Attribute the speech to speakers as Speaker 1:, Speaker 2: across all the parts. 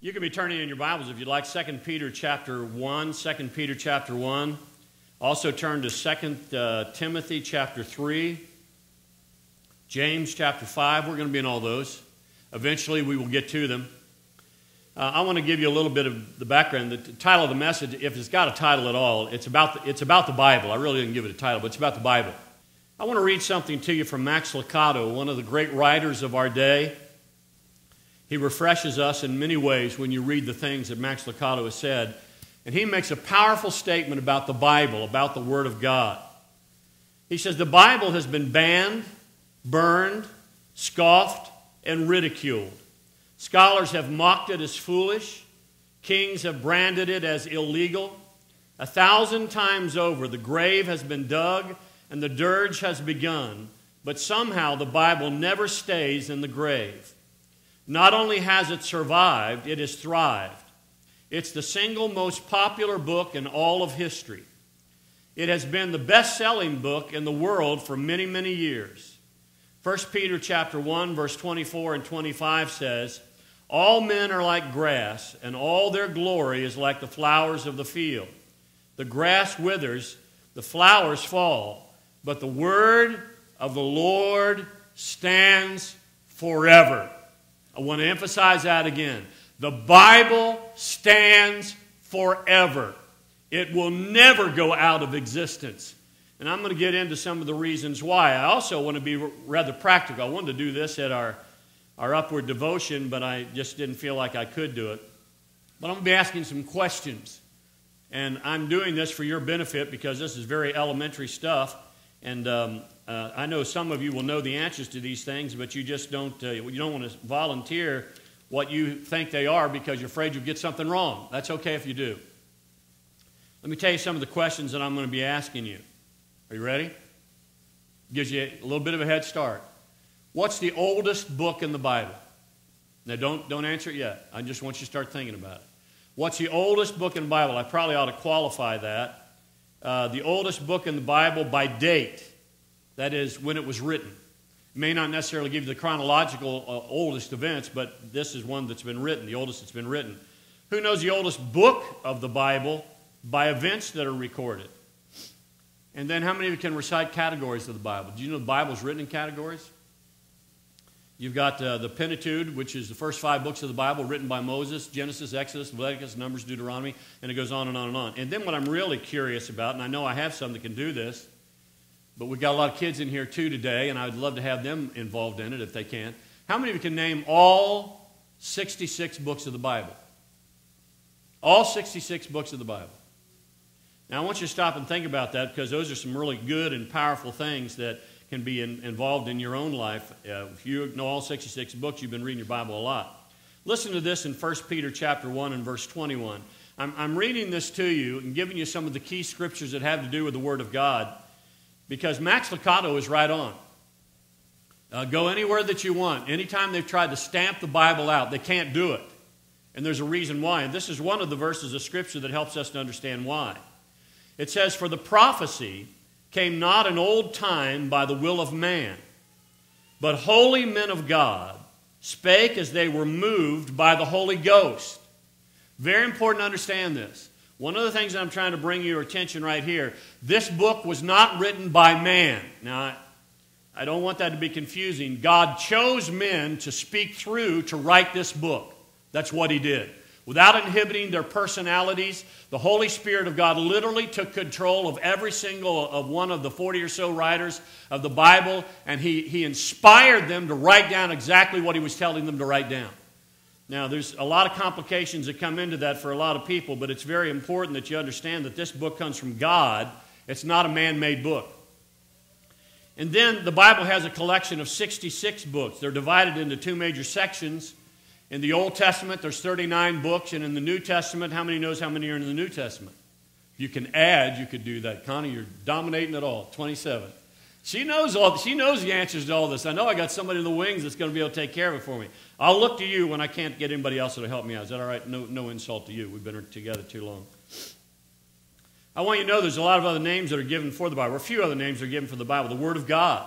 Speaker 1: You can be turning in your Bibles if you'd like 2 Peter chapter 1, 2 Peter chapter 1. Also turn to 2 uh, Timothy chapter 3, James chapter 5. We're going to be in all those. Eventually we will get to them. Uh, I want to give you a little bit of the background. The title of the message, if it's got a title at all, it's about the, it's about the Bible. I really didn't give it a title, but it's about the Bible. I want to read something to you from Max Lucado, one of the great writers of our day. He refreshes us in many ways when you read the things that Max Lucado has said. And he makes a powerful statement about the Bible, about the Word of God. He says, The Bible has been banned, burned, scoffed, and ridiculed. Scholars have mocked it as foolish. Kings have branded it as illegal. A thousand times over, the grave has been dug and the dirge has begun, but somehow the Bible never stays in the grave. Not only has it survived, it has thrived. It's the single most popular book in all of history. It has been the best-selling book in the world for many, many years. 1 Peter chapter 1 verse 24 and 25 says, "All men are like grass, and all their glory is like the flowers of the field. The grass withers, the flowers fall, but the word of the Lord stands forever." I want to emphasize that again. The Bible stands forever. It will never go out of existence. And I'm going to get into some of the reasons why. I also want to be rather practical. I wanted to do this at our, our upward devotion, but I just didn't feel like I could do it. But I'm going to be asking some questions. And I'm doing this for your benefit because this is very elementary stuff. And um, uh, I know some of you will know the answers to these things, but you just don't, uh, you don't want to volunteer what you think they are because you're afraid you'll get something wrong. That's okay if you do. Let me tell you some of the questions that I'm going to be asking you. Are you ready? Gives you a little bit of a head start. What's the oldest book in the Bible? Now, don't, don't answer it yet. I just want you to start thinking about it. What's the oldest book in the Bible? I probably ought to qualify that. Uh, the oldest book in the Bible by date. That is, when it was written. It may not necessarily give you the chronological uh, oldest events, but this is one that's been written, the oldest that's been written. Who knows the oldest book of the Bible by events that are recorded? And then how many of you can recite categories of the Bible? Do you know the Bible is written in categories? You've got uh, the Pentateuch, which is the first five books of the Bible written by Moses Genesis, Exodus, Leviticus, Numbers, Deuteronomy, and it goes on and on and on. And then what I'm really curious about, and I know I have some that can do this, but we've got a lot of kids in here too today, and I'd love to have them involved in it if they can. How many of you can name all 66 books of the Bible? All 66 books of the Bible. Now, I want you to stop and think about that because those are some really good and powerful things that can be in, involved in your own life. Uh, if you know all 66 books, you've been reading your Bible a lot. Listen to this in 1 Peter chapter 1 and verse 21. I'm, I'm reading this to you and giving you some of the key scriptures that have to do with the Word of God because Max Lucado is right on. Uh, go anywhere that you want. Anytime they've tried to stamp the Bible out, they can't do it. And there's a reason why. And this is one of the verses of Scripture that helps us to understand why. It says, For the prophecy came not in old time by the will of man, but holy men of God spake as they were moved by the Holy Ghost. Very important to understand this. One of the things I'm trying to bring your attention right here this book was not written by man. Now, I don't want that to be confusing. God chose men to speak through to write this book. That's what He did. Without inhibiting their personalities, the Holy Spirit of God literally took control of every single of one of the 40 or so writers of the Bible, and he, he inspired them to write down exactly what He was telling them to write down. Now, there's a lot of complications that come into that for a lot of people, but it's very important that you understand that this book comes from God. It's not a man made book. And then the Bible has a collection of 66 books. They're divided into two major sections. In the Old Testament, there's 39 books, and in the New Testament, how many knows how many are in the New Testament? You can add, you could do that. Connie, you're dominating it all. 27. She knows all. She knows the answers to all this. I know I got somebody in the wings that's going to be able to take care of it for me. I'll look to you when I can't get anybody else to help me out. Is that all right? No, no insult to you. We've been together too long. I want you to know there's a lot of other names that are given for the Bible. A few other names are given for the Bible. The Word of God.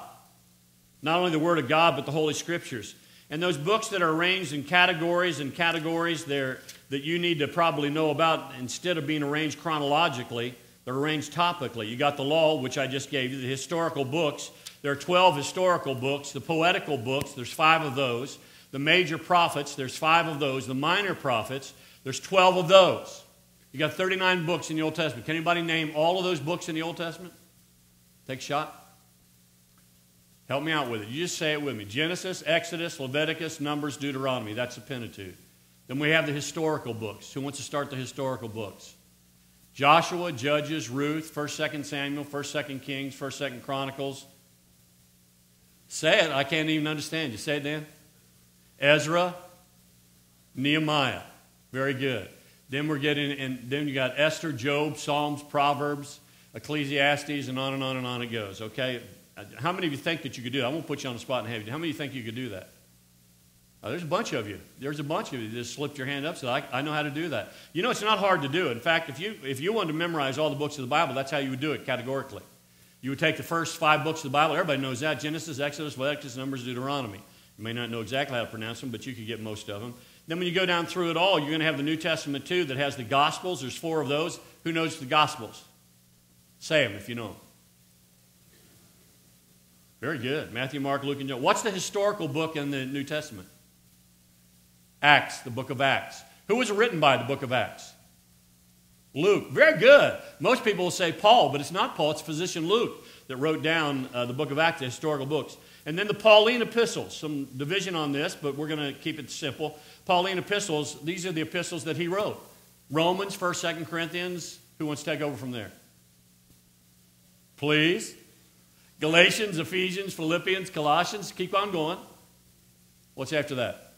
Speaker 1: Not only the Word of God, but the Holy Scriptures. And those books that are arranged in categories and categories there that you need to probably know about instead of being arranged chronologically, they're arranged topically. You got the law, which I just gave you, the historical books. There are 12 historical books. The poetical books, there's five of those. The major prophets, there's five of those. The minor prophets, there's 12 of those. You got 39 books in the Old Testament. Can anybody name all of those books in the Old Testament? Take a shot. Help me out with it. You just say it with me Genesis, Exodus, Leviticus, Numbers, Deuteronomy. That's the Pentateuch. Then we have the historical books. Who wants to start the historical books? Joshua, Judges, Ruth, 1st, 2nd Samuel, 1st, 2nd Kings, 1st, 2nd Chronicles. Say it. I can't even understand you. Say it, Dan. Ezra, Nehemiah. Very good. Then we're getting, and then you got Esther, Job, Psalms, Proverbs, Ecclesiastes, and on and on and on it goes. Okay? How many of you think that you could do that? I won't put you on the spot and have you. How many of you think you could do that? Oh, there's a bunch of you. There's a bunch of you that just slipped your hand up said, I, I know how to do that. You know, it's not hard to do. It. In fact, if you, if you wanted to memorize all the books of the Bible, that's how you would do it categorically. You would take the first five books of the Bible. Everybody knows that Genesis, Exodus, Leviticus, Numbers, Deuteronomy. You may not know exactly how to pronounce them, but you could get most of them. Then when you go down through it all, you're going to have the New Testament too that has the Gospels. There's four of those. Who knows the Gospels? Say them if you know them. Very good. Matthew, Mark, Luke, and John. What's the historical book in the New Testament? Acts, the book of Acts. Who was written by the book of Acts? Luke. Very good. Most people will say Paul, but it's not Paul, it's physician Luke that wrote down uh, the book of Acts, the historical books. And then the Pauline epistles. Some division on this, but we're going to keep it simple. Pauline epistles, these are the epistles that he wrote Romans, 1st, 2nd Corinthians. Who wants to take over from there? Please. Galatians, Ephesians, Philippians, Colossians. Keep on going. What's after that?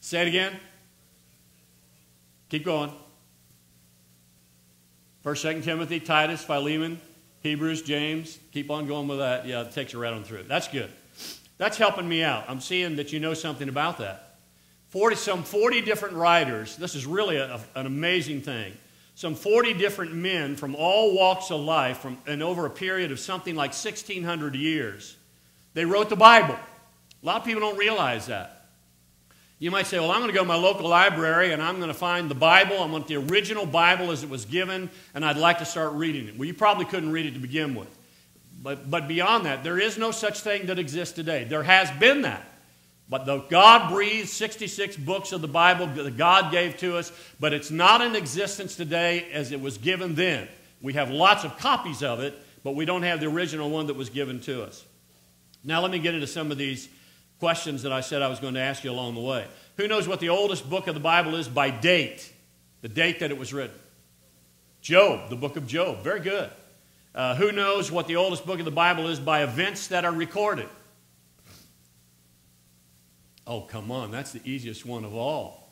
Speaker 1: Say it again. Keep going. First, Second Timothy, Titus, Philemon, Hebrews, James. Keep on going with that. Yeah, it takes you right on through. That's good. That's helping me out. I'm seeing that you know something about that. 40, some 40 different writers. This is really a, an amazing thing. Some 40 different men from all walks of life, from, and over a period of something like 1,600 years, they wrote the Bible. A lot of people don't realize that. You might say, well, I'm going to go to my local library and I'm going to find the Bible. I want the original Bible as it was given, and I'd like to start reading it. Well, you probably couldn't read it to begin with. But, but beyond that, there is no such thing that exists today. There has been that. But the God breathed 66 books of the Bible that God gave to us, but it's not in existence today as it was given then. We have lots of copies of it, but we don't have the original one that was given to us. Now, let me get into some of these questions that I said I was going to ask you along the way. Who knows what the oldest book of the Bible is by date? The date that it was written? Job, the book of Job. Very good. Uh, who knows what the oldest book of the Bible is by events that are recorded? Oh, come on. That's the easiest one of all.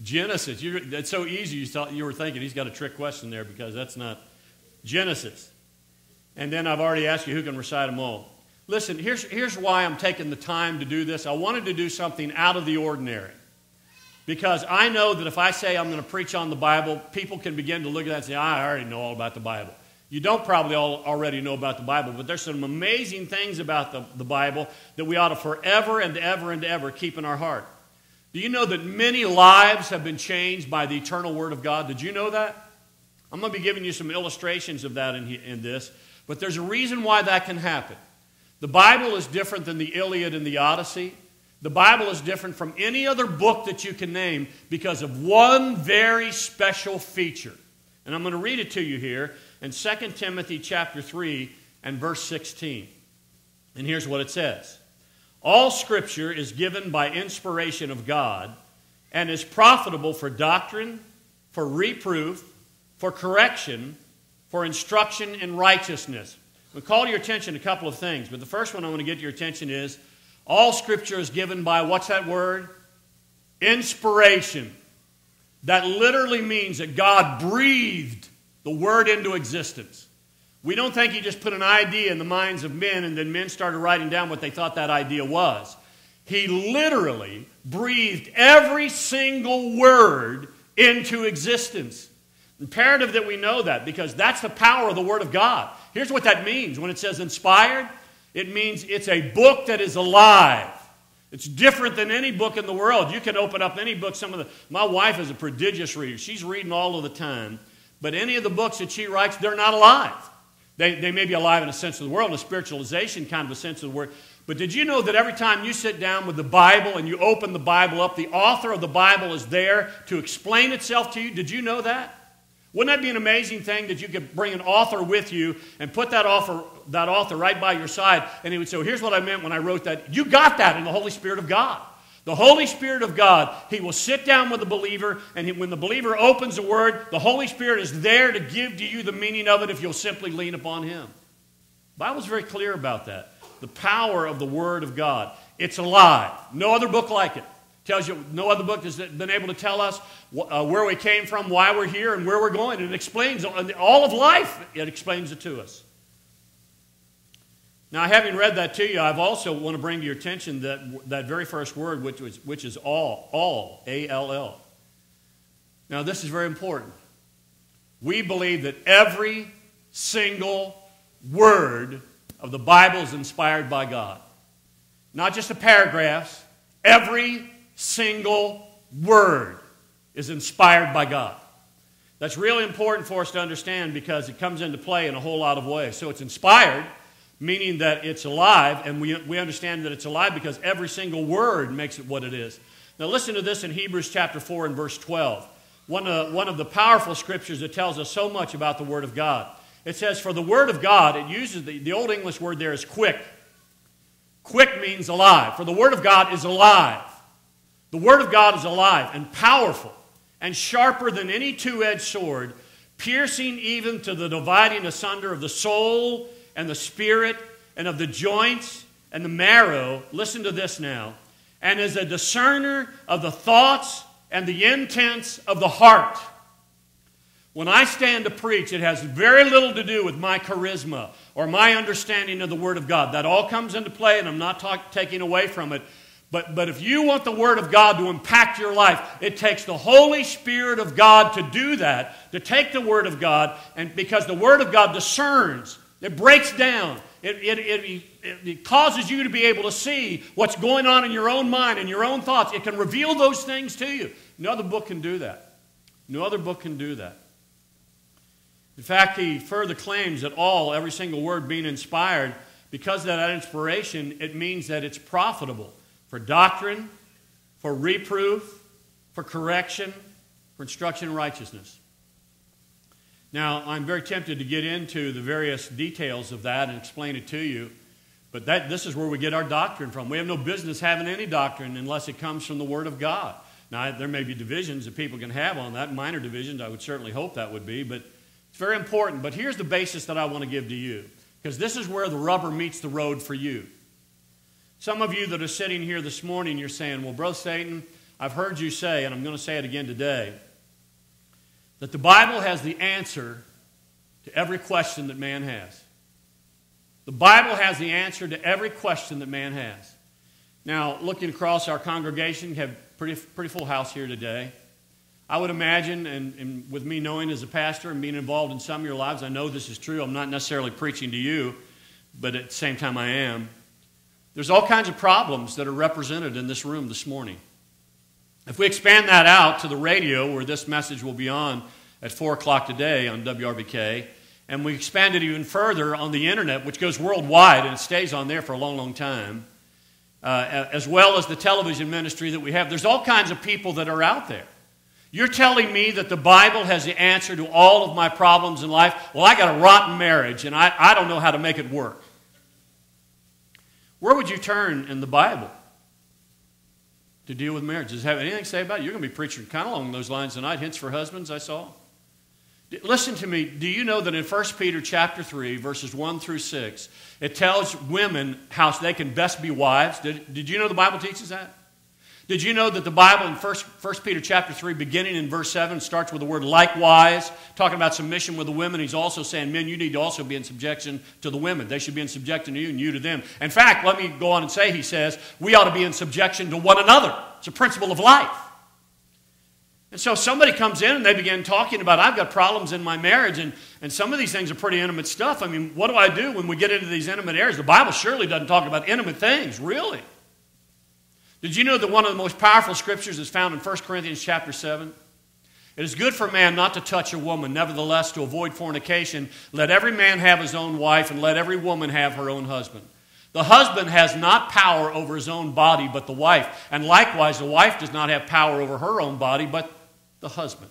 Speaker 1: Genesis. You're, that's so easy you, thought, you were thinking he's got a trick question there because that's not Genesis. And then I've already asked you who can recite them all. Listen, here's, here's why I'm taking the time to do this. I wanted to do something out of the ordinary. Because I know that if I say I'm going to preach on the Bible, people can begin to look at that and say, I already know all about the Bible. You don't probably all already know about the Bible, but there's some amazing things about the, the Bible that we ought to forever and ever and ever keep in our heart. Do you know that many lives have been changed by the eternal Word of God? Did you know that? I'm going to be giving you some illustrations of that in, in this, but there's a reason why that can happen. The Bible is different than the Iliad and the Odyssey. The Bible is different from any other book that you can name because of one very special feature. And I'm going to read it to you here in 2 Timothy chapter 3 and verse 16. And here's what it says. All scripture is given by inspiration of God and is profitable for doctrine, for reproof, for correction, for instruction in righteousness I'll call to your attention a couple of things, but the first one I want to get to your attention is all scripture is given by what's that word? Inspiration. That literally means that God breathed the word into existence. We don't think he just put an idea in the minds of men and then men started writing down what they thought that idea was. He literally breathed every single word into existence. Imperative that we know that because that's the power of the Word of God. Here's what that means when it says inspired it means it's a book that is alive. It's different than any book in the world. You can open up any book. Some of the my wife is a prodigious reader. She's reading all of the time. But any of the books that she writes, they're not alive. They, they may be alive in a sense of the world, in a spiritualization kind of a sense of the word. But did you know that every time you sit down with the Bible and you open the Bible up, the author of the Bible is there to explain itself to you? Did you know that? Wouldn't that be an amazing thing that you could bring an author with you and put that author, that author right by your side and he would say, here's what I meant when I wrote that. You got that in the Holy Spirit of God. The Holy Spirit of God, He will sit down with the believer, and he, when the believer opens the Word, the Holy Spirit is there to give to you the meaning of it if you'll simply lean upon Him. The Bible's very clear about that. The power of the Word of God. It's alive. No other book like it. Tells you no other book has been able to tell us uh, where we came from, why we're here, and where we're going. And it explains all of life. It explains it to us. Now, having read that to you, I've also want to bring to your attention that, that very first word, which, was, which is all, all, A L L. Now, this is very important. We believe that every single word of the Bible is inspired by God. Not just the paragraphs, every single word is inspired by God. That's really important for us to understand because it comes into play in a whole lot of ways. So it's inspired meaning that it's alive, and we, we understand that it's alive because every single word makes it what it is. Now, listen to this in Hebrews chapter 4 and verse 12. One of, one of the powerful scriptures that tells us so much about the Word of God. It says, For the Word of God, it uses the, the Old English word there is quick. Quick means alive. For the Word of God is alive. The Word of God is alive and powerful and sharper than any two edged sword, piercing even to the dividing asunder of the soul and the spirit and of the joints and the marrow. Listen to this now. And is a discerner of the thoughts and the intents of the heart. When I stand to preach, it has very little to do with my charisma or my understanding of the Word of God. That all comes into play, and I'm not talk, taking away from it. But, but if you want the Word of God to impact your life, it takes the Holy Spirit of God to do that, to take the Word of God, and because the Word of God discerns it breaks down. It, it, it, it, causes you to be able to see what's going on in your own mind and your own thoughts. It can reveal those things to you. No other book can do that. No other book can do that. In fact, he further claims that all, every single word being inspired, because of that inspiration, it means that it's profitable for doctrine, for reproof, for correction, for instruction in righteousness. Now, I'm very tempted to get into the various details of that and explain it to you, but that, this is where we get our doctrine from. We have no business having any doctrine unless it comes from the Word of God. Now, there may be divisions that people can have on that, minor divisions, I would certainly hope that would be, but it's very important. But here's the basis that I want to give to you, because this is where the rubber meets the road for you. Some of you that are sitting here this morning, you're saying, Well, Brother Stayton, I've heard you say, and I'm going to say it again today, that the Bible has the answer to every question that man has. The Bible has the answer to every question that man has. Now, looking across our congregation, we have pretty, pretty full house here today. I would imagine, and, and, with me knowing as a pastor and being involved in some of your lives, I know this is true. I'm not necessarily preaching to you, but at the same time, I am. There's all kinds of problems that are represented in this room this morning. If we expand that out to the radio, where this message will be on at 4 o'clock today on WRBK, and we expand it even further on the internet, which goes worldwide and it stays on there for a long, long time, uh, as well as the television ministry that we have, there's all kinds of people that are out there. You're telling me that the Bible has the answer to all of my problems in life? Well, I got a rotten marriage and I, I don't know how to make it work. Where would you turn in the Bible? to deal with marriage. Does it have anything to say about it? You're going to be preaching kind of along those lines tonight. Hints for husbands, I saw. Listen to me. Do you know that in 1 Peter chapter 3, verses 1 through 6, it tells women how they can best be wives? Did, did you know the Bible teaches that? Did you know that the Bible in 1, 1 Peter chapter 3, beginning in verse 7, starts with the word likewise, talking about submission with the women. He's also saying, men, you need to also be in subjection to the women. They should be in subjection to you and you to them. In fact, let me go on and say, he says, we ought to be in subjection to one another. It's a principle of life. And so somebody comes in and they begin talking about, I've got problems in my marriage, and, and some of these things are pretty intimate stuff. I mean, what do I do when we get into these intimate areas? The Bible surely doesn't talk about intimate things, really. Did you know that one of the most powerful scriptures is found in 1 Corinthians chapter 7? It is good for a man not to touch a woman, nevertheless, to avoid fornication, let every man have his own wife, and let every woman have her own husband. The husband has not power over his own body, but the wife. And likewise, the wife does not have power over her own body, but the husband.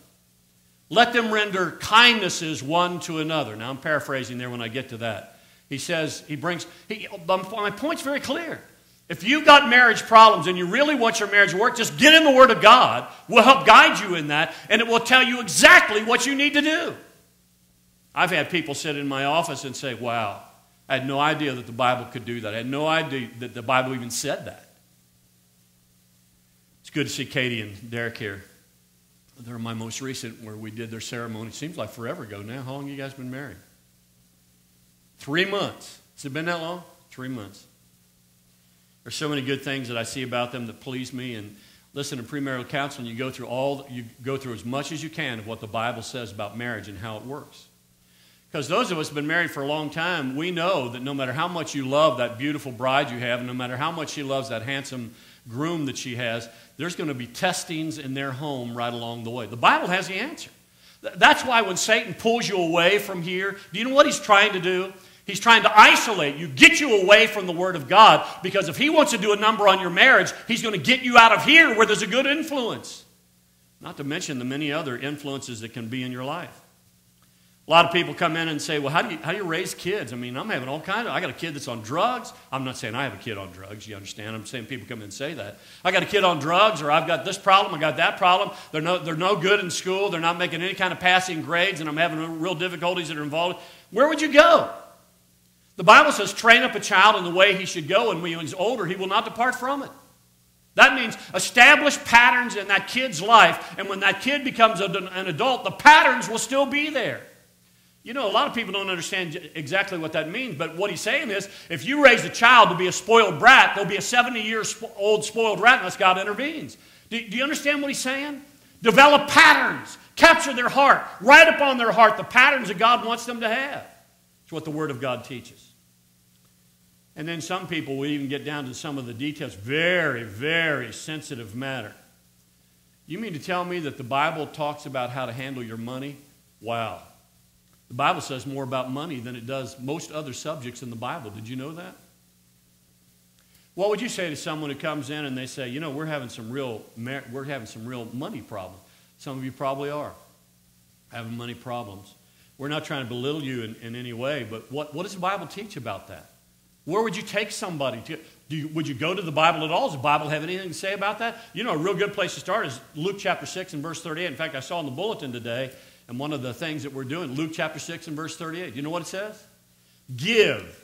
Speaker 1: Let them render kindnesses one to another. Now, I'm paraphrasing there when I get to that. He says, he brings, he, my point's very clear. If you've got marriage problems and you really want your marriage to work, just get in the Word of God. We'll help guide you in that, and it will tell you exactly what you need to do. I've had people sit in my office and say, Wow, I had no idea that the Bible could do that. I had no idea that the Bible even said that. It's good to see Katie and Derek here. They're my most recent where we did their ceremony. Seems like forever ago now. How long you guys been married? Three months. Has it been that long? Three months. There's so many good things that I see about them that please me. And listen to premarital counseling. You go through all you go through as much as you can of what the Bible says about marriage and how it works. Because those of us have been married for a long time, we know that no matter how much you love that beautiful bride you have, no matter how much she loves that handsome groom that she has, there's going to be testings in their home right along the way. The Bible has the answer. That's why when Satan pulls you away from here, do you know what he's trying to do? He's trying to isolate you, get you away from the Word of God, because if he wants to do a number on your marriage, he's going to get you out of here where there's a good influence. Not to mention the many other influences that can be in your life. A lot of people come in and say, Well, how do you, how do you raise kids? I mean, I'm having all kinds of, I got a kid that's on drugs. I'm not saying I have a kid on drugs, you understand? I'm saying people come in and say that. I got a kid on drugs, or I've got this problem, I got that problem. They're no, they're no good in school, they're not making any kind of passing grades, and I'm having real difficulties that are involved. Where would you go? The Bible says, train up a child in the way he should go, and when he's older, he will not depart from it. That means establish patterns in that kid's life, and when that kid becomes an adult, the patterns will still be there. You know, a lot of people don't understand exactly what that means, but what he's saying is if you raise a child to be a spoiled brat, they'll be a 70 year old spoiled rat unless God intervenes. Do, do you understand what he's saying? Develop patterns, capture their heart, write upon their heart the patterns that God wants them to have. It's what the Word of God teaches. And then some people will even get down to some of the details. Very, very sensitive matter. You mean to tell me that the Bible talks about how to handle your money? Wow. The Bible says more about money than it does most other subjects in the Bible. Did you know that? What would you say to someone who comes in and they say, you know, we're having some real, we're having some real money problems? Some of you probably are having money problems. We're not trying to belittle you in, in any way, but what, what does the Bible teach about that? Where would you take somebody to? You, would you go to the Bible at all? Does the Bible have anything to say about that? You know, a real good place to start is Luke chapter 6 and verse 38. In fact, I saw in the bulletin today, and one of the things that we're doing, Luke chapter 6 and verse 38. You know what it says? Give,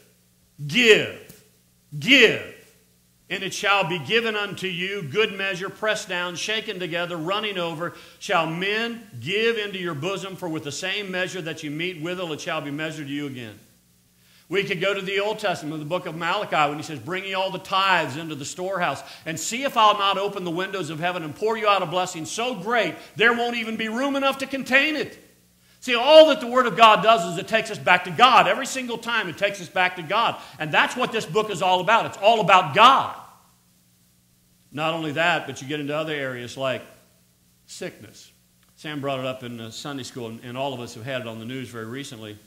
Speaker 1: give, give, and it shall be given unto you, good measure, pressed down, shaken together, running over, shall men give into your bosom, for with the same measure that you meet withal, it shall be measured to you again. We could go to the Old Testament, the book of Malachi, when he says, Bring ye all the tithes into the storehouse, and see if I'll not open the windows of heaven and pour you out a blessing so great there won't even be room enough to contain it. See, all that the Word of God does is it takes us back to God. Every single time it takes us back to God. And that's what this book is all about. It's all about God. Not only that, but you get into other areas like sickness. Sam brought it up in Sunday school, and all of us have had it on the news very recently.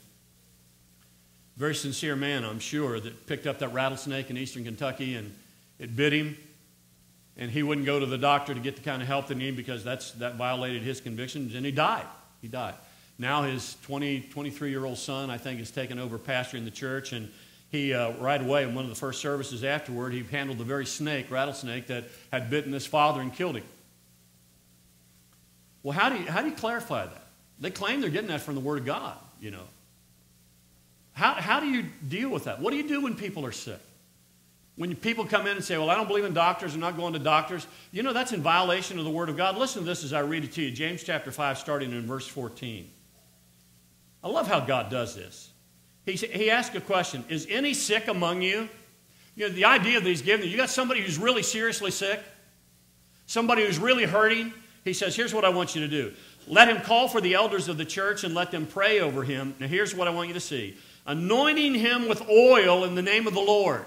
Speaker 1: Very sincere man, I'm sure, that picked up that rattlesnake in eastern Kentucky and it bit him. And he wouldn't go to the doctor to get the kind of help that he needed because that's, that violated his convictions. And he died. He died. Now his 20, 23 year old son, I think, has taken over pastoring the church. And he, uh, right away, in one of the first services afterward, he handled the very snake, rattlesnake, that had bitten his father and killed him. Well, how do you, how do you clarify that? They claim they're getting that from the Word of God, you know. How, how do you deal with that? What do you do when people are sick? When people come in and say, Well, I don't believe in doctors, I'm not going to doctors, you know that's in violation of the Word of God. Listen to this as I read it to you James chapter 5, starting in verse 14. I love how God does this. He, he asks a question Is any sick among you? You know, the idea that he's giving you got somebody who's really seriously sick, somebody who's really hurting. He says, Here's what I want you to do. Let him call for the elders of the church and let them pray over him. Now, here's what I want you to see anointing him with oil in the name of the Lord.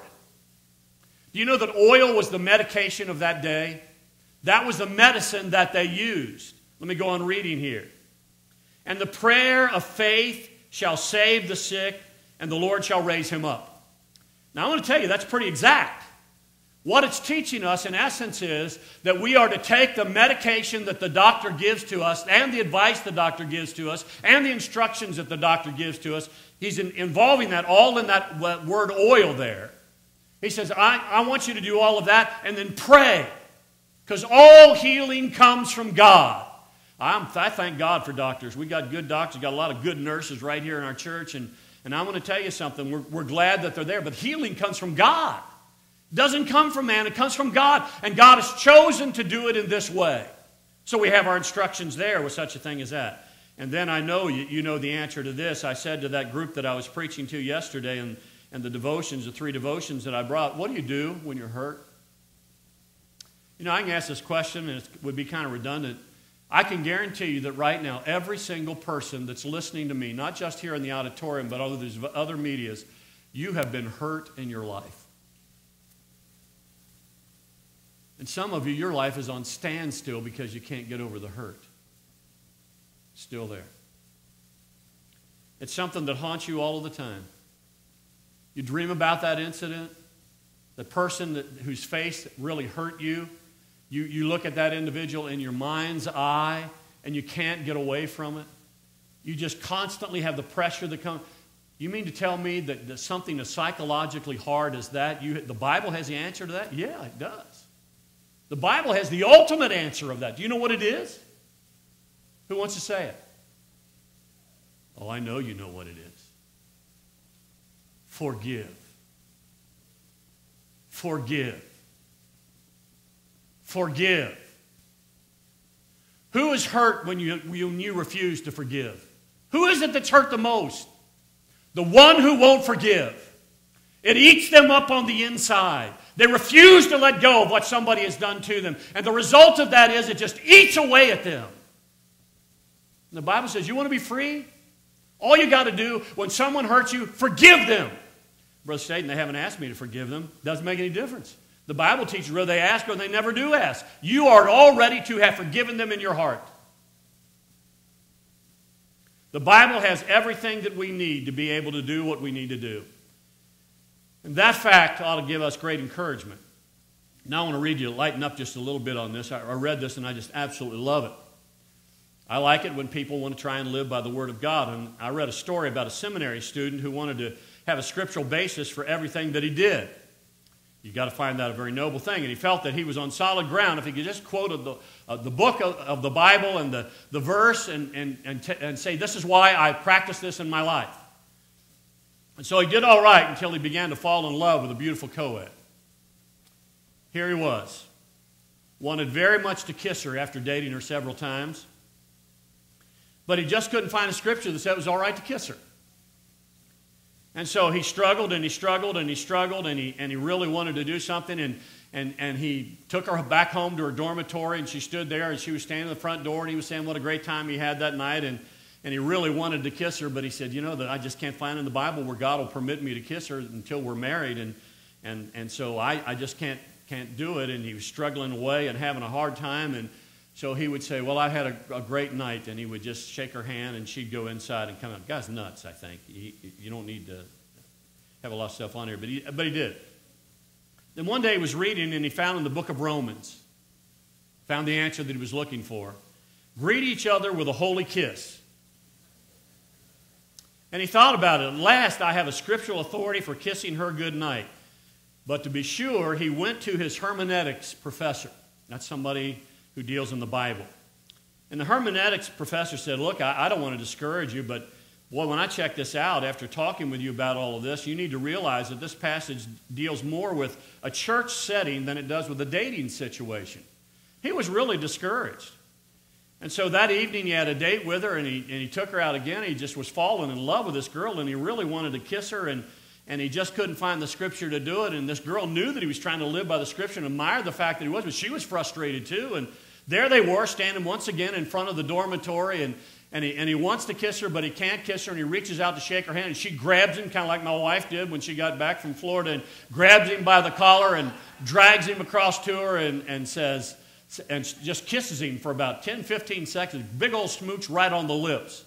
Speaker 1: Do you know that oil was the medication of that day? That was the medicine that they used. Let me go on reading here. And the prayer of faith shall save the sick, and the Lord shall raise him up. Now, I want to tell you, that's pretty exact. What it's teaching us, in essence, is that we are to take the medication that the doctor gives to us, and the advice the doctor gives to us, and the instructions that the doctor gives to us. He's in, involving that all in that word oil there. He says, I, I want you to do all of that and then pray, because all healing comes from God. I'm, i thank God for doctors. We got good doctors, got a lot of good nurses right here in our church, and, and I want to tell you something. We're, we're glad that they're there, but healing comes from God doesn't come from man, it comes from God. And God has chosen to do it in this way. So we have our instructions there with such a thing as that. And then I know you, you know the answer to this. I said to that group that I was preaching to yesterday and, and the devotions, the three devotions that I brought, what do you do when you're hurt? You know, I can ask this question and it would be kind of redundant. I can guarantee you that right now, every single person that's listening to me, not just here in the auditorium, but other, other medias, you have been hurt in your life. And some of you, your life is on standstill because you can't get over the hurt. Still there. It's something that haunts you all of the time. You dream about that incident, the person that, whose face really hurt you. you. You look at that individual in your mind's eye and you can't get away from it. You just constantly have the pressure that comes. You mean to tell me that, that something as psychologically hard as that, you, the Bible has the answer to that? Yeah, it does. The Bible has the ultimate answer of that. Do you know what it is? Who wants to say it? Oh, I know you know what it is. Forgive. Forgive. Forgive. Who is hurt when you, when you refuse to forgive? Who is it that's hurt the most? The one who won't forgive. It eats them up on the inside. They refuse to let go of what somebody has done to them. And the result of that is it just eats away at them. And the Bible says, You want to be free? All you got to do when someone hurts you, forgive them. Brother Stayton, they haven't asked me to forgive them. Doesn't make any difference. The Bible teaches whether they ask or they never do ask. You are already to have forgiven them in your heart. The Bible has everything that we need to be able to do what we need to do. And that fact ought to give us great encouragement. Now I want to read you, lighten up just a little bit on this. I, I read this and I just absolutely love it. I like it when people want to try and live by the Word of God. And I read a story about a seminary student who wanted to have a scriptural basis for everything that he did. You've got to find that a very noble thing. And he felt that he was on solid ground if he could just quote the, uh, the book of, of, the Bible and the, the verse and, and, and, t- and say, This is why I practice this in my life. And so he did all right until he began to fall in love with a beautiful co-ed. Here he was. Wanted very much to kiss her after dating her several times. But he just couldn't find a scripture that said it was all right to kiss her. And so he struggled and he struggled and he struggled and he, and he really wanted to do something. And, and, and he took her back home to her dormitory and she stood there and she was standing in the front door and he was saying what a great time he had that night. And, and he really wanted to kiss her, but he said, You know, that I just can't find in the Bible where God will permit me to kiss her until we're married. And, and, and so I, I just can't, can't do it. And he was struggling away and having a hard time. And so he would say, Well, I had a, a great night. And he would just shake her hand and she'd go inside and come out. Guy's nuts, I think. He, you don't need to have a lot of stuff on here, but he, but he did. Then one day he was reading and he found in the book of Romans, found the answer that he was looking for. Greet each other with a holy kiss. And he thought about it. At last, I have a scriptural authority for kissing her good night. But to be sure, he went to his hermeneutics professor. That's somebody who deals in the Bible. And the hermeneutics professor said, Look, I, I don't want to discourage you, but boy, when I check this out, after talking with you about all of this, you need to realize that this passage deals more with a church setting than it does with a dating situation. He was really discouraged. And so that evening he had a date with her and he, and he took her out again. He just was falling in love with this girl and he really wanted to kiss her and, and he just couldn't find the scripture to do it. And this girl knew that he was trying to live by the scripture and admired the fact that he was, but she was frustrated too. And there they were standing once again in front of the dormitory and, and he, and he wants to kiss her, but he can't kiss her, and he reaches out to shake her hand, and she grabs him, kind of like my wife did when she got back from Florida, and grabs him by the collar and drags him across to her and, and says, and just kisses him for about 10, 15 seconds, big old smooch right on the lips.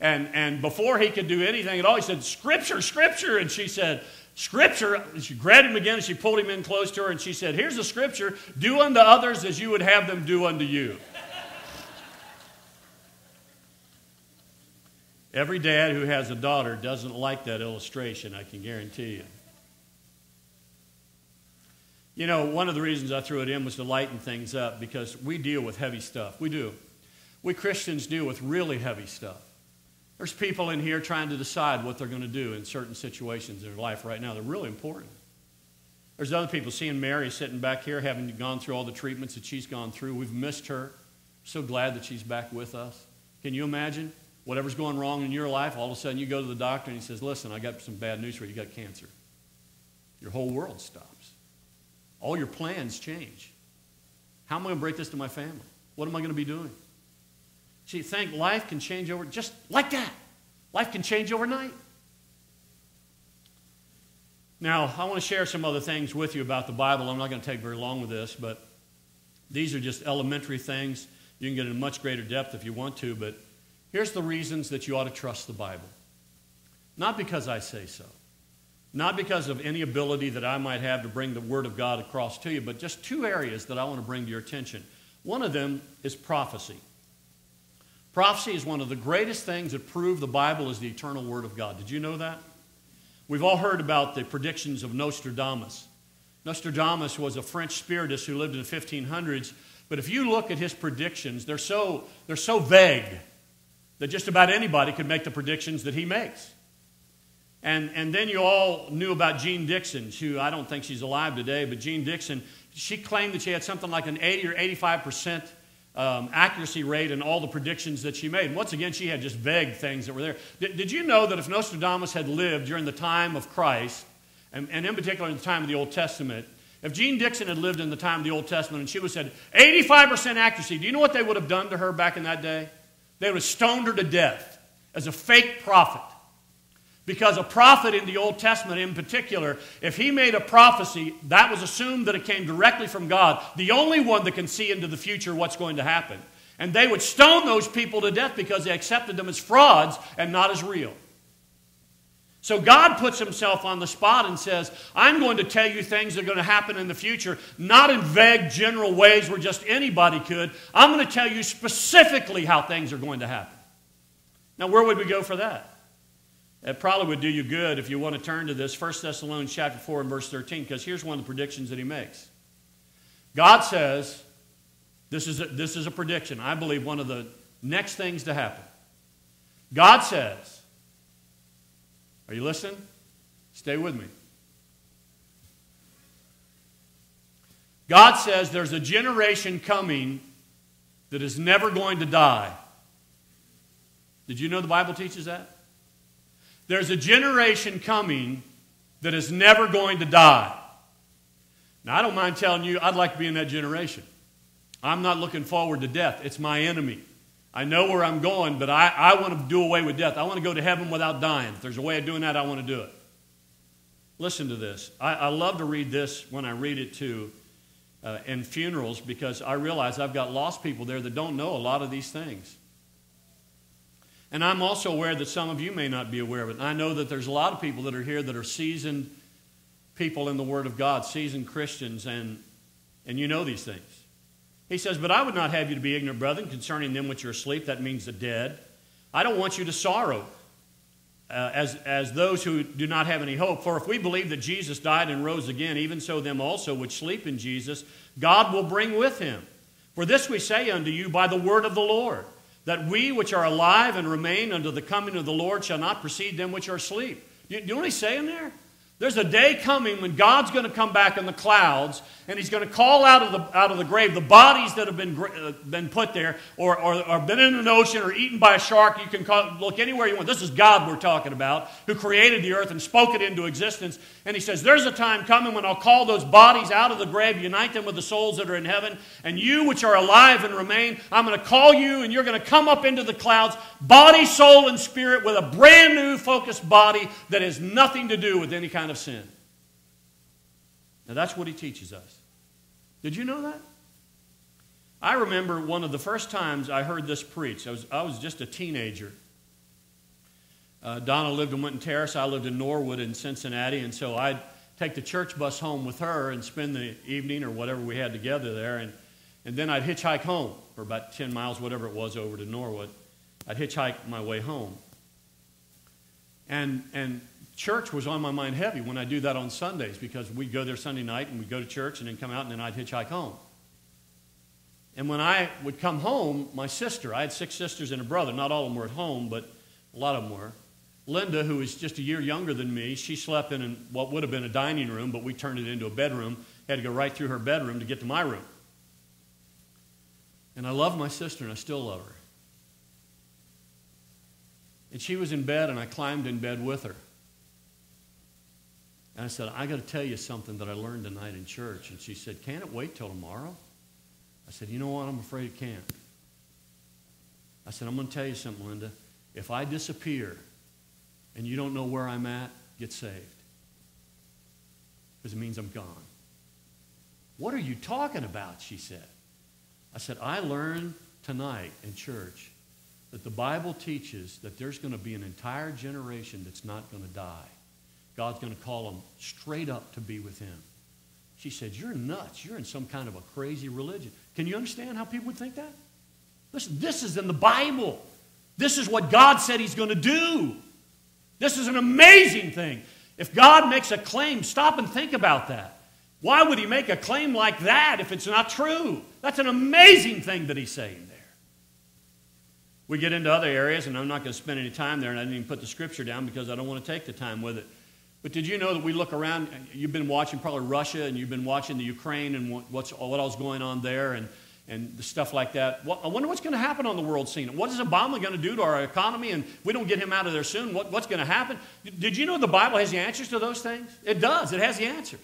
Speaker 1: And, and before he could do anything at all, he said, Scripture, Scripture. And she said, Scripture. She grabbed him again and she pulled him in close to her and she said, Here's the Scripture do unto others as you would have them do unto you. Every dad who has a daughter doesn't like that illustration, I can guarantee you. You know, one of the reasons I threw it in was to lighten things up because we deal with heavy stuff. We do. We Christians deal with really heavy stuff. There's people in here trying to decide what they're going to do in certain situations in their life right now. They're really important. There's other people seeing Mary sitting back here, having gone through all the treatments that she's gone through. We've missed her. So glad that she's back with us. Can you imagine? whatever's going wrong in your life, all of a sudden you go to the doctor and he says, Listen, I got some bad news for you. You got cancer. Your whole world stops. All your plans change. How am I going to break this to my family? What am I going to be doing? See, think life can change over just like that. Life can change overnight. Now, I want to share some other things with you about the Bible. I'm not going to take very long with this, but these are just elementary things. You can get in much greater depth if you want to, but Here's the reasons that you ought to trust the Bible. Not because I say so, not because of any ability that I might have to bring the Word of God across to you, but just two areas that I want to bring to your attention. One of them is prophecy. Prophecy is one of the greatest things that prove the Bible is the eternal Word of God. Did you know that? We've all heard about the predictions of Nostradamus. Nostradamus was a French spiritist who lived in the 1500s, but if you look at his predictions, they're so, they're so vague that just about anybody could make the predictions that he makes. And, and then you all knew about Jeane Dixon, who I don't think she's alive today, but Jeane Dixon, she claimed that she had something like an 80 or 85% um, accuracy rate in all the predictions that she made. And once again, she had just vague things that were there. Did, did you know that if Nostradamus had lived during the time of Christ, and, and in particular in the time of the Old Testament, if Jeane Dixon had lived in the time of the Old Testament and she would have said 85% accuracy, do you know what they would have done to her back in that day? They would have stoned her to death as a fake prophet. Because a prophet in the Old Testament, in particular, if he made a prophecy, that was assumed that it came directly from God, the only one that can see into the future what's going to happen. And they would stone those people to death because they accepted them as frauds and not as real. So God puts himself on the spot and says, I'm going to tell you things that are going to happen in the future, not in vague general ways where just anybody could. I'm going to tell you specifically how things are going to happen. Now, where would we go for that? It probably would do you good if you want to turn to this 1 Thessalonians chapter 4 and verse 13, because here's one of the predictions that he makes. God says, this is a, this is a prediction, I believe one of the next things to happen. God says, are you listening? Stay with me. God says there's a generation coming that is never going to die. Did you know the Bible teaches that? There's a generation coming that is never going to die. Now, I don't mind telling you, I'd like to be in that generation. I'm not looking forward to death, it's my enemy. I know where I'm going, but I, I want to do away with death. I want to go to heaven without dying. If there's a way of doing that, I want to do it. Listen to this. I, I love to read this when I read it too uh, in funerals because I realize I've got lost people there that don't know a lot of these things. And I'm also aware that some of you may not be aware of it. And I know that there's a lot of people that are here that are seasoned people in the Word of God, seasoned Christians, and, and you know these things. He says, But I would not have you to be ignorant, brethren, concerning them which are asleep. That means the dead. I don't want you to sorrow uh, as, as those who do not have any hope. For if we believe that Jesus died and rose again, even so them also which sleep in Jesus, God will bring with him. For this we say unto you by the word of the Lord, that we which are alive and remain unto the coming of the Lord shall not precede them which are asleep. You, you know what he's saying there? There's a day coming when God's going to come back in the clouds and he's going to call out of the, out of the grave the bodies that have been, uh, been put there or, or, or, been in an ocean or eaten by a shark. You can call, look anywhere you want. This is God we're talking about, who created the earth and spoke it into existence. And he says, There's a time coming when I'll call those bodies out of the grave, unite them with the souls that are in heaven, and you which are alive and remain, I'm going to call you, and you're going to come up into the clouds, body, soul, and spirit, with a brand new focused body that has nothing to do with any kind of sin. Now, that's what he teaches us. Did you know that? I remember one of the first times I heard this preached. I was, I was just a teenager. Uh, Donna lived in Winton Terrace. I lived in Norwood in Cincinnati. And so I'd take the church bus home with her and spend the evening or whatever we had together there. And, and then I'd hitchhike home for about 10 miles, whatever it was, over to Norwood. I'd hitchhike my way home. And, and church was on my mind heavy when I do that on Sundays because we'd go there Sunday night and we'd go to church and then come out and then I'd hitchhike home. And when I would come home, my sister, I had six sisters and a brother. Not all of them were at home, but a lot of them were. Linda, who was just a year younger than me, she slept in what would have been a dining room, but we turned it into a bedroom. Had to go right through her bedroom to get to my room. And I love my sister, and I still love her. And she was in bed, and I climbed in bed with her. And I said, I got to tell you something that I learned tonight in church. And she said, Can it wait till tomorrow? I said, You know what? I'm afraid it can't. I said, I'm going to tell you something, Linda. If I disappear and you don't know where I'm at, get saved. Because it means I'm gone. What are you talking about? She said. I said, I learned tonight in church that the Bible teaches that there's going to be an entire generation that's not going to die. God's going to call them straight up to be with Him. She said, You're nuts. You're in some kind of a crazy religion. Can you understand how people would think that? Listen, this is in the Bible. This is what God said He's going to do. This is an amazing thing. If God makes a claim, stop and think about that. Why would He make a claim like that if it's not true? That's an amazing thing that He's saying there. We get into other areas, and I'm not going to spend any time there, and I didn't even put the scripture down because I don't want to take the time with it. But did you know that we look around? You've been watching probably Russia and you've been watching the Ukraine and what's, what else going on there and, and the stuff like that. I wonder what's going to happen on the world scene. What is Obama going to do to our economy? And we don't get him out of there soon, what, what's going to happen? Did you know the Bible has the answers to those things? It does, it has the answers.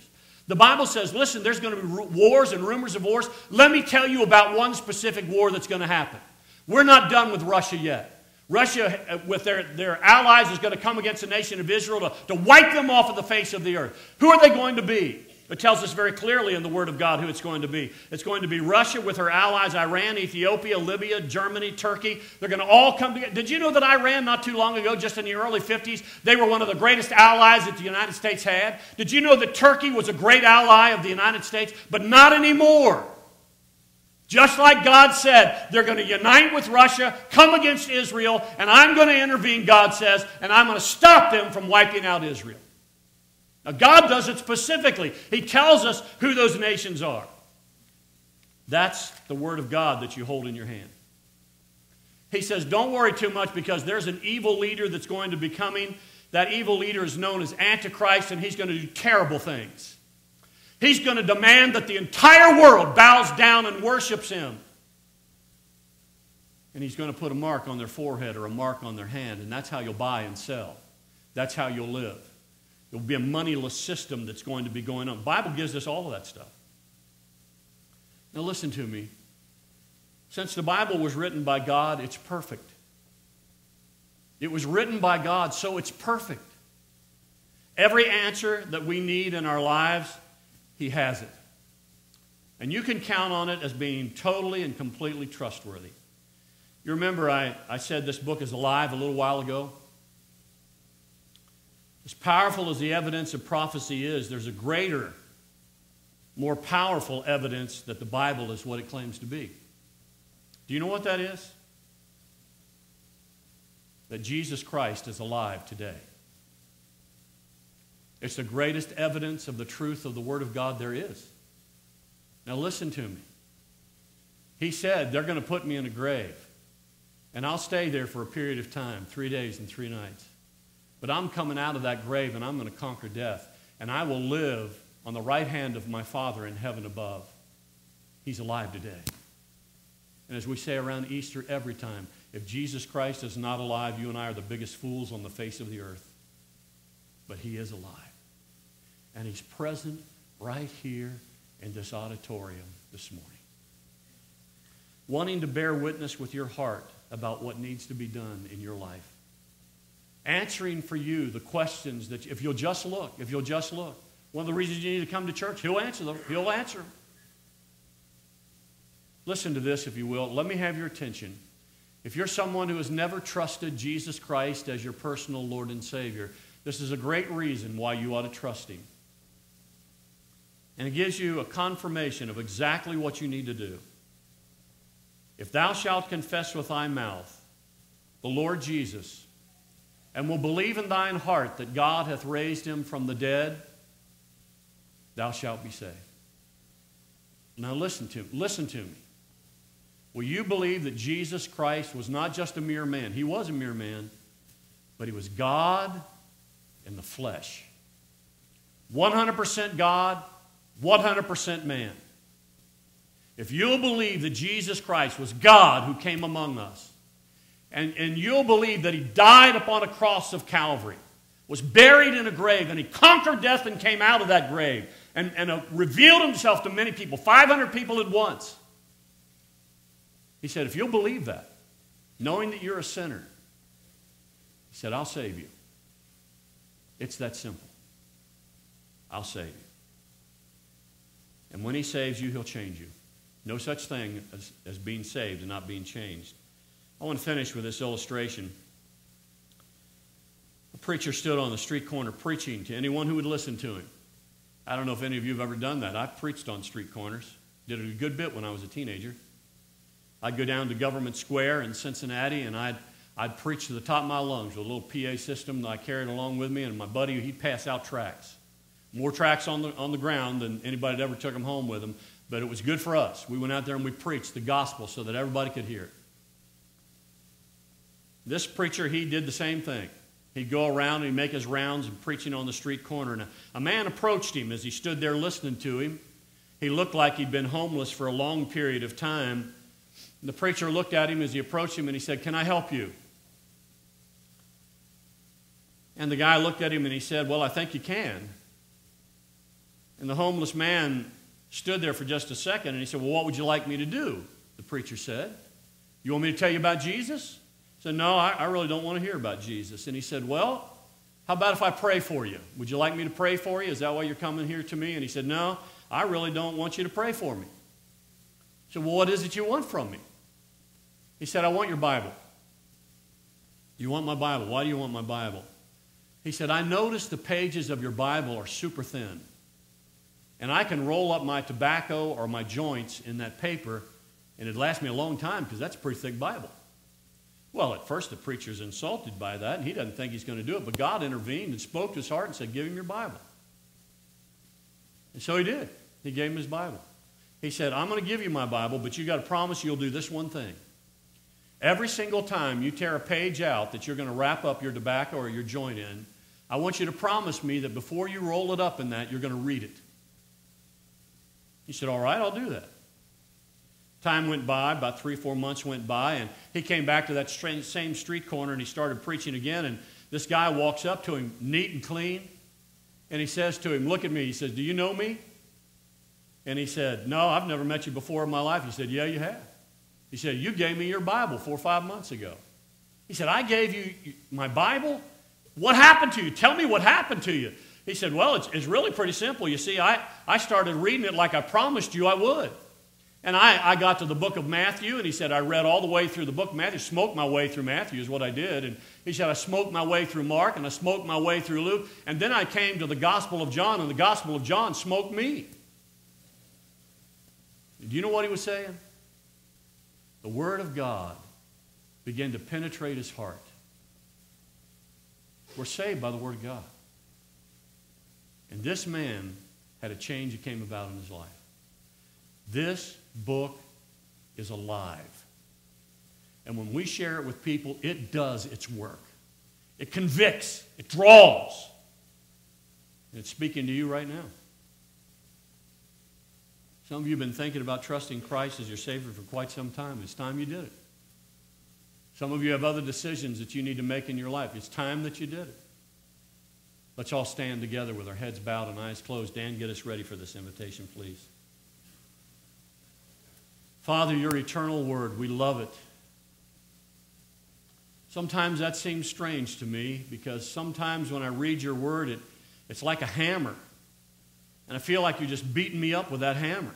Speaker 1: The Bible says, listen, there's going to be wars and rumors of wars. Let me tell you about one specific war that's going to happen. We're not done with Russia yet. Russia, uh, with their, their allies, is going to come against the nation of Israel to, to wipe them off of the face of the earth. Who are they going to be? It tells us very clearly in the Word of God who it's going to be. It's going to be Russia with her allies Iran, Ethiopia, Libya, Germany, Turkey. They're going to all come together. Did you know that Iran, not too long ago, just in the early 50s, they were one of the greatest allies that the United States had? Did you know that Turkey was a great ally of the United States? But not anymore. Just like God said, they're going to unite with Russia, come against Israel, and I'm going to intervene, God says, and I'm going to stop them from wiping out Israel. Now, God does it specifically. He tells us who those nations are. That's the Word of God that you hold in your hand. He says, Don't worry too much because there's an evil leader that's going to be coming. That evil leader is known as Antichrist, and he's going to do terrible things. He's going to demand that the entire world bows down and worships him. And he's going to put a mark on their forehead or a mark on their hand, and that's how you'll buy and sell. That's how you'll live. It will be a moneyless system that's going to be going on. The Bible gives us all of that stuff. Now listen to me. Since the Bible was written by God, it's perfect. It was written by God, so it's perfect. Every answer that we need in our lives he has it. And you can count on it as being totally and completely trustworthy. You remember I, I said this book is alive a little while ago? As powerful as the evidence of prophecy is, there's a greater, more powerful evidence that the Bible is what it claims to be. Do you know what that is? That Jesus Christ is alive today. It's the greatest evidence of the truth of the Word of God there is. Now, listen to me. He said, They're going to put me in a grave, and I'll stay there for a period of time three days and three nights. But I'm coming out of that grave, and I'm going to conquer death, and I will live on the right hand of my Father in heaven above. He's alive today. And as we say around Easter every time, if Jesus Christ is not alive, you and I are the biggest fools on the face of the earth. But he is alive. And he's present right here in this auditorium this morning. Wanting to bear witness with your heart about what needs to be done in your life. Answering for you the questions that, if you'll just look, if you'll just look. One of the reasons you need to come to church, he'll answer them. He'll answer them. Listen to this, if you will. Let me have your attention. If you're someone who has never trusted Jesus Christ as your personal Lord and Savior, this is a great reason why you ought to trust Him. And it gives you a confirmation of exactly what you need to do. If thou shalt confess with thy mouth the Lord Jesus, and will believe in thine heart that God hath raised him from the dead, thou shalt be saved. Now listen to, listen to me. Will you believe that Jesus Christ was not just a mere man? He was a mere man, but he was God in the flesh. 100% God, 100% man. If you'll believe that Jesus Christ was God who came among us, and, and you'll believe that he died upon a cross of Calvary, was buried in a grave, and he conquered death and came out of that grave, and, and uh, revealed himself to many people, 500 people at once. He said, If you'll believe that, knowing that you're a sinner, he said, I'll save you. It's that simple. I'll save you. And when he saves you, he'll change you. No such thing as, as being saved and not being changed. I want to finish with this illustration. A preacher stood on the street corner preaching to anyone who would listen to him. I don't know if any of you have ever done that. I've preached on street corners. Did it a good bit when I was a teenager. I'd go down to Government Square in Cincinnati and I'd, I'd preach to the top of my lungs with a little PA system that I carried along with me, and my buddy, he'd pass out tracts. More tracks on the, on the ground than anybody had ever took them home with them, but it was good for us. We went out there and we preached the gospel so that everybody could hear it. This preacher, he did the same thing. He'd go around and he'd make his rounds and preaching on the street corner. And a, a man approached him as he stood there listening to him. He looked like he'd been homeless for a long period of time. And the preacher looked at him as he approached him and he said, Can I help you? And the guy looked at him and he said, Well, I think you can. And the homeless man stood there for just a second and he said, Well, what would you like me to do? The preacher said, You want me to tell you about Jesus? He said, No, I, I really don't want to hear about Jesus. And he said, Well, how about if I pray for you? Would you like me to pray for you? Is that why you're coming here to me? And he said, No, I really don't want you to pray for me. He said, Well, what is it you want from me? He said, I want your Bible. You want my Bible? Why do you want my Bible? He said, I noticed the pages of your Bible are super thin. And I can roll up my tobacco or my joints in that paper, and it'd last me a long time because that's a pretty thick Bible. Well, at first the preacher's insulted by that, and he doesn't think he's going to do it, but God intervened and spoke to his heart and said, Give him your Bible. And so he did. He gave him his Bible. He said, I'm going to give you my Bible, but you've got to promise you'll do this one thing. Every single time you tear a page out that you're going to wrap up your tobacco or your joint in, I want you to promise me that before you roll it up in that, you're going to read it. He said, All right, I'll do that. Time went by, about three, four months went by, and he came back to that same street corner and he started preaching again. And this guy walks up to him, neat and clean, and he says to him, Look at me. He says, Do you know me? And he said, No, I've never met you before in my life. He said, Yeah, you have. He said, You gave me your Bible four or five months ago. He said, I gave you my Bible? What happened to you? Tell me what happened to you. He said, Well, it's, it's really pretty simple. You see, I, I started reading it like I promised you I would. And I, I got to the book of Matthew, and he said, I read all the way through the book of Matthew, smoked my way through Matthew, is what I did. And he said, I smoked my way through Mark, and I smoked my way through Luke. And then I came to the Gospel of John, and the Gospel of John smoked me. Do you know what he was saying? The Word of God began to penetrate his heart. We're saved by the Word of God. And this man had a change that came about in his life. This book is alive. And when we share it with people, it does its work. It convicts, it draws. And it's speaking to you right now. Some of you have been thinking about trusting Christ as your Savior for quite some time. It's time you did it. Some of you have other decisions that you need to make in your life. It's time that you did it. Let's all stand together with our heads bowed and eyes closed. Dan, get us ready for this invitation, please. Father, your eternal word, we love it. Sometimes that seems strange to me because sometimes when I read your word, it, it's like a hammer. And I feel like you're just beating me up with that hammer.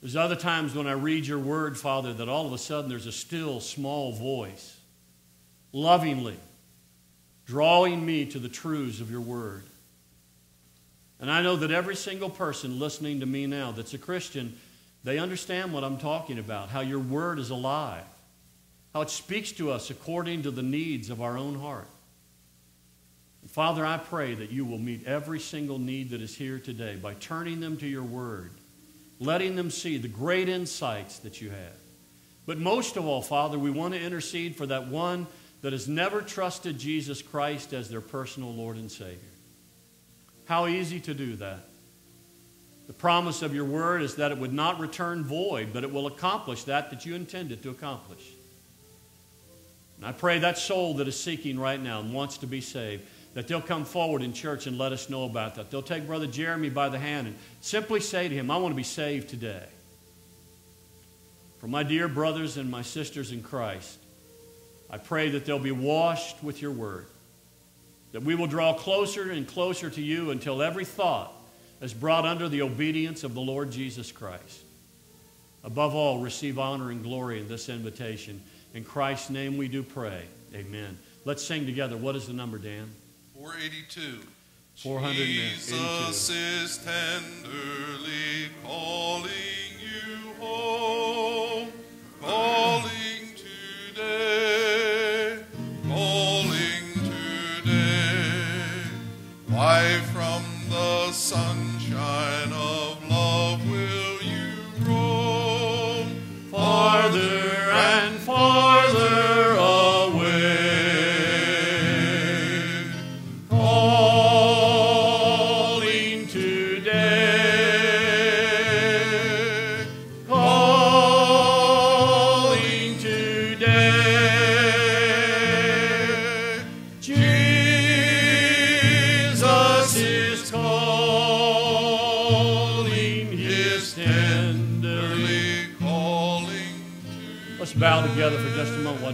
Speaker 1: There's other times when I read your word, Father, that all of a sudden there's a still small voice, lovingly drawing me to the truths of your word. And I know that every single person listening to me now that's a Christian, they understand what I'm talking about, how your word is alive, how it speaks to us according to the needs of our own heart. And Father, I pray that you will meet every single need that is here today by turning them to your word letting them see the great insights that you have. But most of all, Father, we want to intercede for that one that has never trusted Jesus Christ as their personal Lord and Savior. How easy to do that. The promise of your word is that it would not return void, but it will accomplish that that you intended to accomplish. And I pray that soul that is seeking right now and wants to be saved, that they'll come forward in church and let us know about that. They'll take Brother Jeremy by the hand and simply say to him, I want to be saved today. For my dear brothers and my sisters in Christ, I pray that they'll be washed with your word, that we will draw closer and closer to you until every thought is brought under the obedience of the Lord Jesus Christ. Above all, receive honor and glory in this invitation. In Christ's name we do pray. Amen. Let's sing together. What is the number, Dan?
Speaker 2: 482.
Speaker 1: 482.
Speaker 2: Jesus is tenderly calling you home, the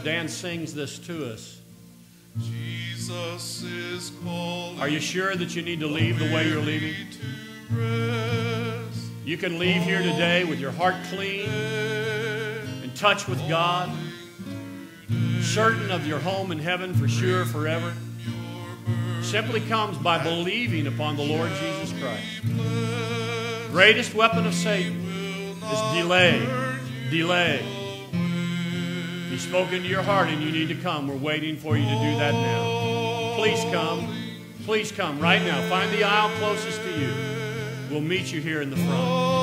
Speaker 1: Dan sings this to us.
Speaker 2: Jesus is calling.
Speaker 1: Are you sure that you need to leave the way you're leaving? You can leave here today with your heart clean, in touch with God, certain of your home in heaven for sure forever. Simply comes by believing upon the Lord Jesus Christ. Greatest weapon of Satan is delay. Delay. Spoken to your heart and you need to come. We're waiting for you to do that now. Please come. Please come right now. Find the aisle closest to you. We'll meet you here in the front.